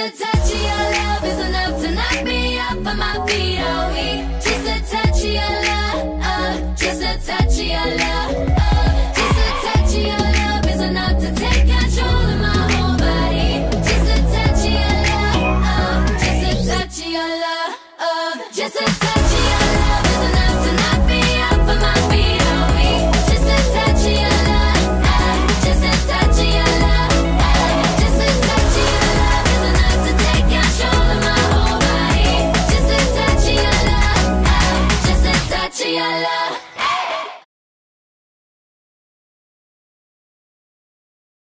a touch of your love is enough to knock me up on my feet, oh he. Just a touch of your love, uh, just a touch of your love, uh, just a touch of your love is enough to take control of my whole body. Just a touch of your love, uh, just a touch of your love, uh, just a touch. Tatiana.